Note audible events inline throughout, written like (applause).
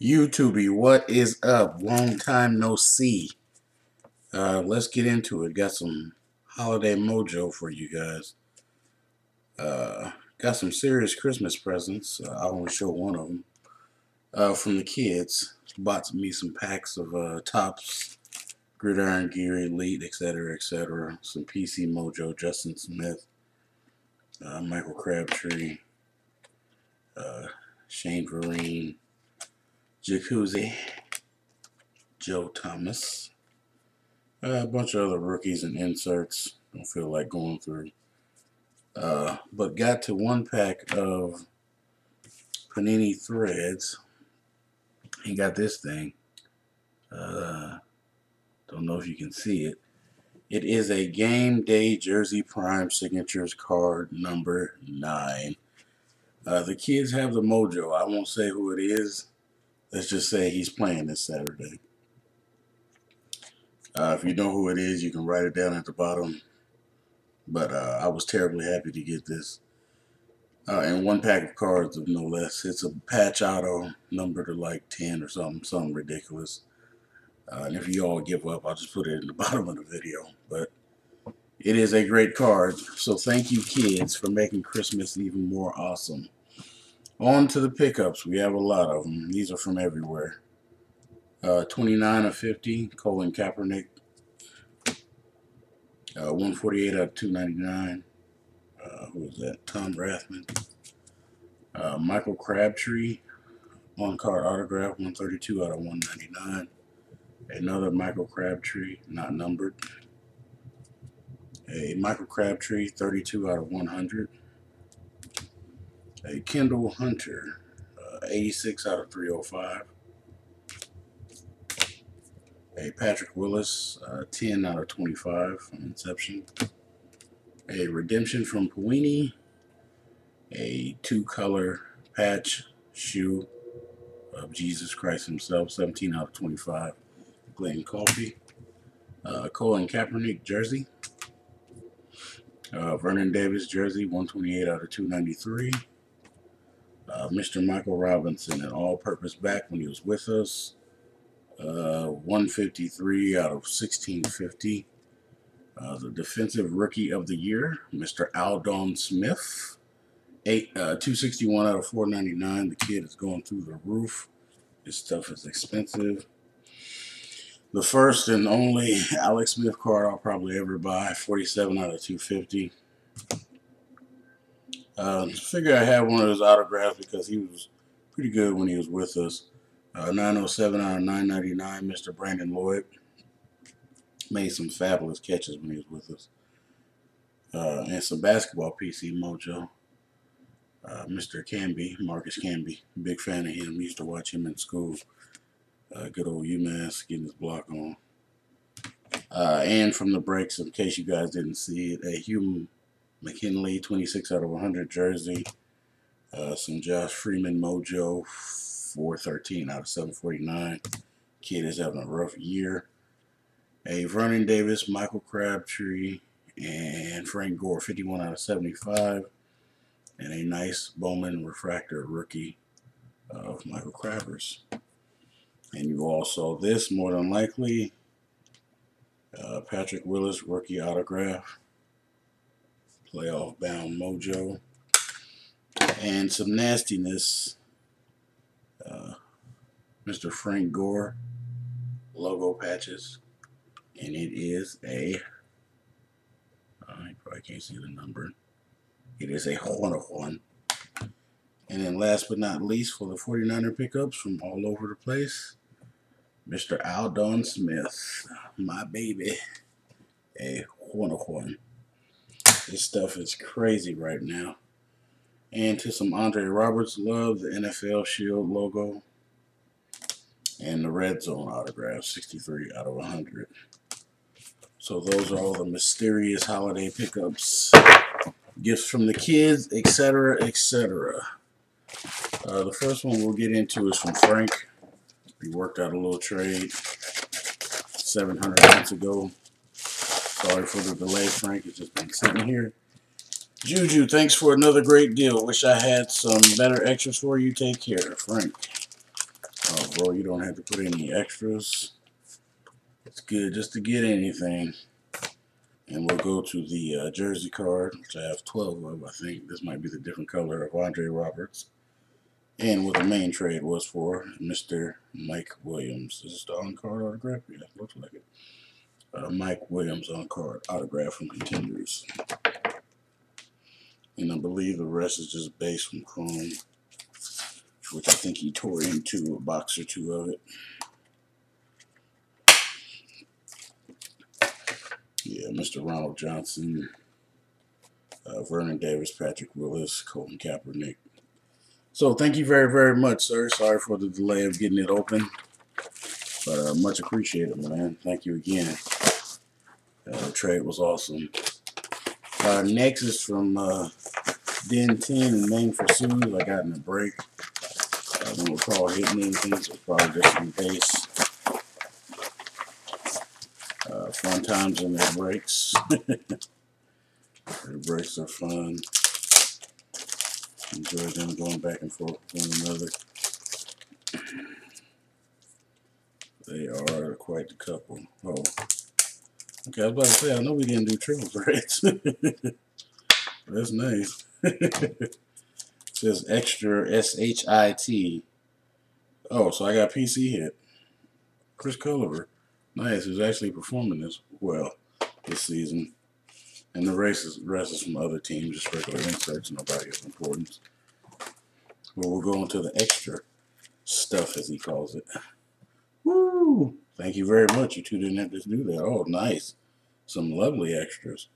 YouTube, what is up? Long time no see. Uh, let's get into it. Got some holiday mojo for you guys. Uh, got some serious Christmas presents. Uh, I to show one of them. Uh, from the kids. Bought me some packs of uh, Topps, Gridiron Gear, Elite, etc., etc. Some PC Mojo, Justin Smith, uh, Michael Crabtree, uh, Shane Vereen, Jacuzzi, Joe Thomas, uh, a bunch of other rookies and inserts. Don't feel like going through. Uh, but got to one pack of Panini Threads. He got this thing. Uh, don't know if you can see it. It is a Game Day Jersey Prime Signatures card number 9. Uh, the kids have the mojo. I won't say who it is. Let's just say he's playing this Saturday. Uh, if you know who it is, you can write it down at the bottom. But uh, I was terribly happy to get this. Uh, and one pack of cards of no less. It's a patch auto number to like 10 or something, something ridiculous. Uh, and if you all give up, I'll just put it in the (laughs) bottom of the video. But it is a great card. So thank you, kids, for making Christmas even more awesome. On to the pickups. We have a lot of them. These are from everywhere. Uh, 29 of 50, Colin Kaepernick. Uh, 148 out of 299. Uh, who was that? Tom Rathman. Uh, Michael Crabtree. one card autograph, 132 out of 199. Another Michael Crabtree, not numbered. A Michael Crabtree, 32 out of 100 a Kendall Hunter, uh, 86 out of 305. A Patrick Willis, uh, 10 out of 25 from Inception. A Redemption from Panini. A two-color patch shoe of Jesus Christ himself, 17 out of 25. Glen Coffee. Uh, Colin Kaepernick jersey. Uh, Vernon Davis jersey, 128 out of 293 uh, Mr. Michael Robinson, an all-purpose back when he was with us. Uh, 153 out of 1650. Uh, the defensive rookie of the year, Mr. Aldon Smith. Eight, uh, 261 out of 499. The kid is going through the roof. This stuff is expensive. The first and only Alex Smith card I'll probably ever buy, 47 out of 250. Uh, figure I had one of his autographs because he was pretty good when he was with us. Uh, 907 out of 999, Mr. Brandon Lloyd. Made some fabulous catches when he was with us. Uh, and some basketball PC mojo. Uh, Mr. Camby, Marcus Camby, Big fan of him. Used to watch him in school. Uh, good old UMass getting his block on. Uh, and from the breaks, in case you guys didn't see it, a Hume McKinley, 26 out of 100 jersey. Uh, some Josh Freeman Mojo, 413 out of 749. Kid is having a rough year. A Vernon Davis, Michael Crabtree, and Frank Gore, 51 out of 75. And a nice Bowman Refractor rookie of Michael Crabbers. And you all saw this, more than likely. Uh, Patrick Willis, rookie autograph playoff bound mojo, and some nastiness. Uh, Mr. Frank Gore logo patches, and it is a. Uh, probably can't see the number. It is a Horner one. And then last but not least, for the 49er pickups from all over the place, Mr. Aldon Smith, my baby, a Horner one. This stuff is crazy right now. And to some Andre Roberts love, the NFL Shield logo. And the Red Zone autograph, 63 out of 100. So those are all the mysterious holiday pickups. Gifts from the kids, etc., etc. Uh, the first one we'll get into is from Frank. We worked out a little trade 700 months ago. Sorry for the delay, Frank. It's just been sitting here. Juju, thanks for another great deal. Wish I had some better extras for you. Take care, Frank. Oh, bro, you don't have to put any extras. It's good just to get anything. And we'll go to the uh, jersey card, which I have 12 of, I think. This might be the different color of Andre Roberts. And what the main trade was for Mr. Mike Williams. This is the on-card autograph? Yeah, looks like it. Uh, Mike Williams on-card autograph from Contenders. And I believe the rest is just base from Chrome, which I think he tore into a box or two of it. Yeah, Mr. Ronald Johnson, uh, Vernon Davis, Patrick Willis, Colton Kaepernick. So thank you very, very much, sir. Sorry for the delay of getting it open. But uh, much appreciated, man. Thank you again. Uh, trade was awesome. Uh, next is from uh, Den 10 and Name for Sues. I got in a break. I don't recall hitting anything, so probably just in case. Uh, fun times in their breaks. (laughs) their breaks are fun. Enjoy them going back and forth with one another. They are quite the couple. Oh. Okay, I was about to say, I know we didn't do triple threats. (laughs) That's nice. it (laughs) says extra S H I T. Oh, so I got PC hit. Chris Culliver. Nice. Who's actually performing this well this season. And the rest is, rest is from other teams, just regular inserts, nobody of importance. Well, we'll go into the extra stuff, as he calls it. Thank you very much. You two didn't have to do that. Oh, nice. Some lovely extras.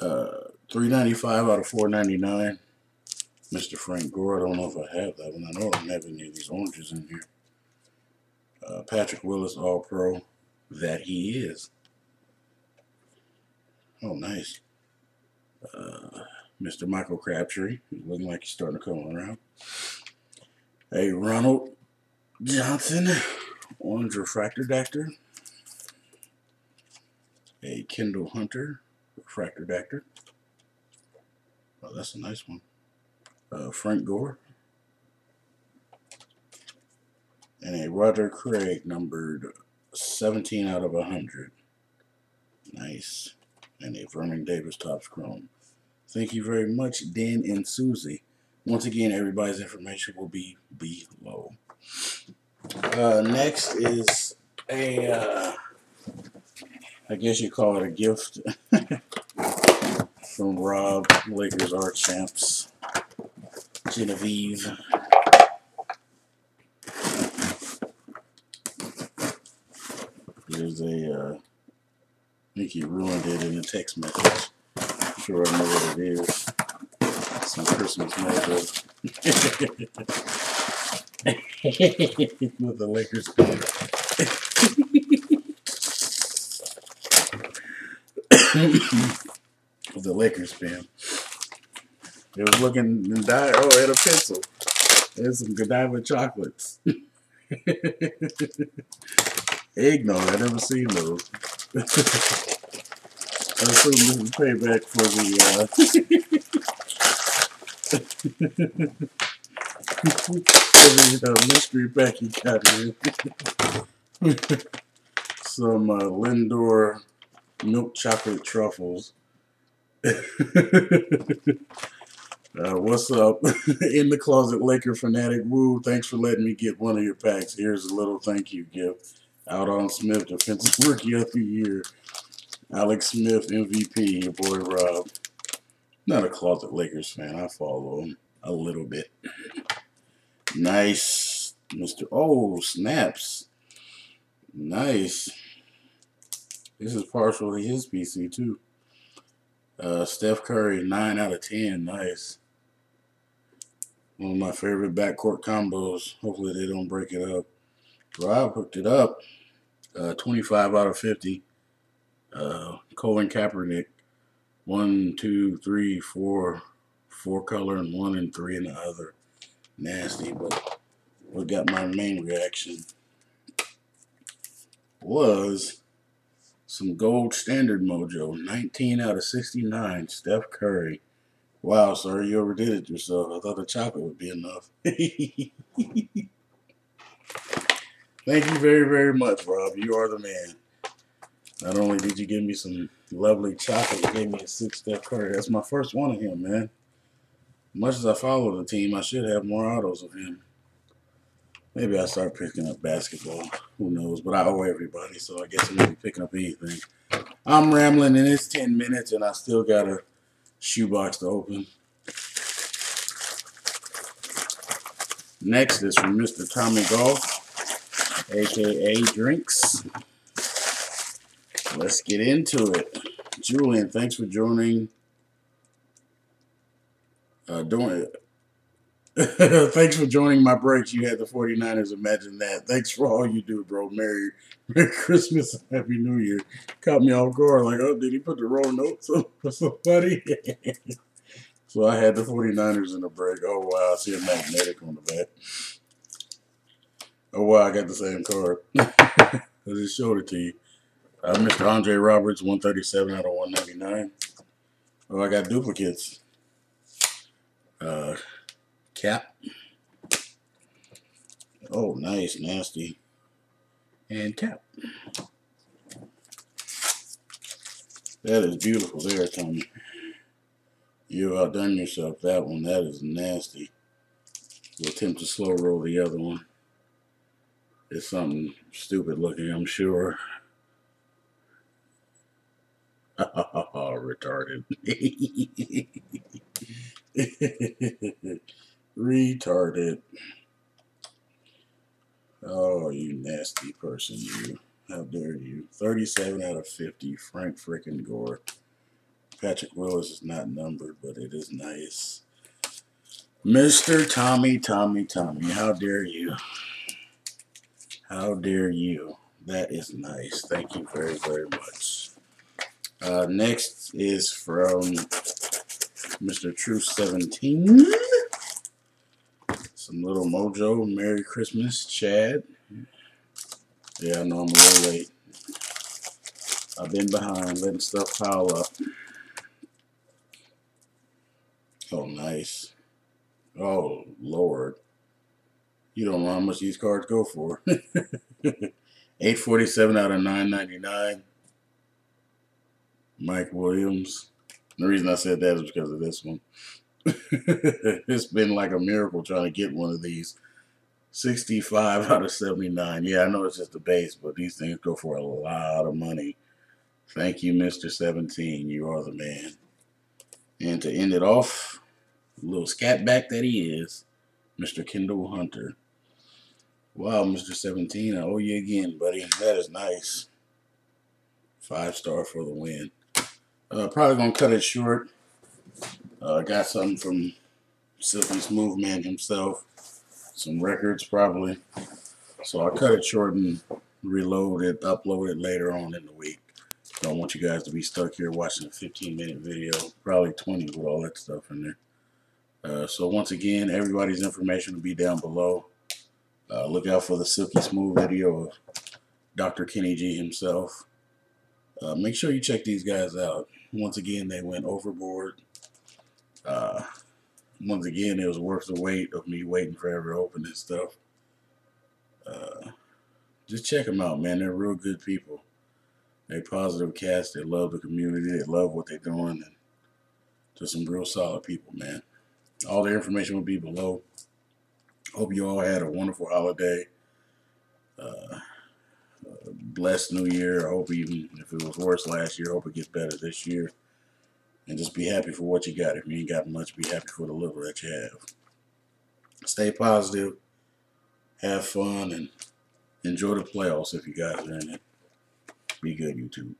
Uh, three ninety five out of four ninety nine. Mr. Frank Gore. I don't know if I have that one. I know I don't have any of these oranges in here. Uh, Patrick Willis, All Pro. That he is. Oh, nice. Uh, Mr. Michael Crabtree. Looking like he's starting to come around. Hey, Ronald Johnson. Orange Refractor Dactor. A Kendall Hunter Refractor Dactor. Oh, that's a nice one. Uh, Frank Gore. And a Roger Craig numbered 17 out of 100. Nice. And a Vernon Davis Topps Chrome. Thank you very much, Dan and Susie. Once again, everybody's information will be below. Uh, next is a, uh, I guess you call it a gift (laughs) from Rob, Lakers art champs, Genevieve. There's a, uh, I think he ruined it in a text message. I'm sure I know what it is. Some Christmas mojo. (laughs) with the Lakers with the Lakers fan. It was looking and died. Oh, had a pencil. There's some Godiva chocolates. Eggnog, I never seen those. I assume this is payback for the uh (laughs) uh, mystery pack he got here. (laughs) Some uh, Lindor milk chocolate truffles. (laughs) uh, what's up? (laughs) In the closet, Laker fanatic. Woo! Thanks for letting me get one of your packs. Here's a little thank you gift. Aldon Smith, defensive rookie of the year. Alex Smith, MVP. Your boy Rob. Not a closet Lakers fan. I follow him a little bit. Nice. Mr. Oh, snaps. Nice. This is partially his PC, too. Uh, Steph Curry, 9 out of 10. Nice. One of my favorite backcourt combos. Hopefully they don't break it up. Rob hooked it up. Uh, 25 out of 50. Uh, Colin Kaepernick. One, two, three, four. Four color and one and three in the other nasty, but what got my main reaction was some gold standard mojo. 19 out of 69, Steph Curry. Wow, sir, you overdid it yourself. I thought the chocolate would be enough. (laughs) Thank you very, very much, Rob. You are the man. Not only did you give me some lovely chocolate, you gave me a six-Steph Curry. That's my first one of him, man. Much as I follow the team, I should have more autos of him. Maybe I start picking up basketball. Who knows? But I owe everybody, so I guess I'm going to be picking up anything. I'm rambling, and it's 10 minutes, and I still got a shoebox to open. Next is from Mr. Tommy Golf, aka Drinks. Let's get into it. Julian, thanks for joining. Uh, doing it. (laughs) Thanks for joining my breaks. You had the 49ers. Imagine that. Thanks for all you do, bro. Merry, (laughs) Merry Christmas Happy New Year. Caught me off guard. Like, oh, did he put the wrong notes (laughs) on for somebody? so I had the 49ers in the break. Oh, wow. I see a magnetic on the back. Oh, wow. I got the same card. I just showed it to you. Uh, Mr. Andre Roberts, 137 out of 199. Oh, I got duplicates. Uh, cap. Oh, nice, nasty. And cap. That is beautiful there, Tommy. You outdone yourself. That one, that is nasty. We'll attempt to slow roll the other one. It's something stupid looking, I'm sure. (laughs) Retarded. (laughs) (laughs) Retarded. Oh, you nasty person, you. How dare you. 37 out of 50. Frank frickin' Gore. Patrick Willis is not numbered, but it is nice. Mr. Tommy, Tommy, Tommy. How dare you. How dare you. That is nice. Thank you very, very much. Uh, next is from Mr. True 17. Some little mojo. Merry Christmas, Chad. Yeah, I know I'm a little late. I've been behind, letting stuff pile up. Oh, nice. Oh, Lord. You don't know how much these cards go for. (laughs) 847 out of 999. Mike Williams. The reason I said that is because of this one. (laughs) it's been like a miracle trying to get one of these. 65 out of 79. Yeah, I know it's just a base, but these things go for a lot of money. Thank you, Mr. 17. You are the man. And to end it off, little scat back that he is, Mr. Kendall Hunter. Wow, Mr. 17, I owe you again, buddy. That is nice. Five star for the win. Uh, probably gonna cut it short. Uh, got something from Silky Smooth Man himself. Some records probably. So I'll cut it short and reload it, upload it later on in the week. Don't want you guys to be stuck here watching a 15 minute video, probably 20 with all that stuff in there. Uh, so once again, everybody's information will be down below. Uh, look out for the Silky Smooth video of Dr. Kenny G himself. Uh, make sure you check these guys out. Once again, they went overboard. Uh, once again, it was worth the wait of me waiting forever to open this stuff. Uh, just check them out, man. They're real good people. They positive cast. They love the community. They love what they're doing. And just some real solid people, man. All the information will be below. Hope you all had a wonderful holiday. Uh, blessed new year. I hope even if it was worse last year, hope it gets better this year. And just be happy for what you got. If you ain't got much, be happy for the little that you have. Stay positive, have fun, and enjoy the playoffs if you guys are in it. Be good, YouTube.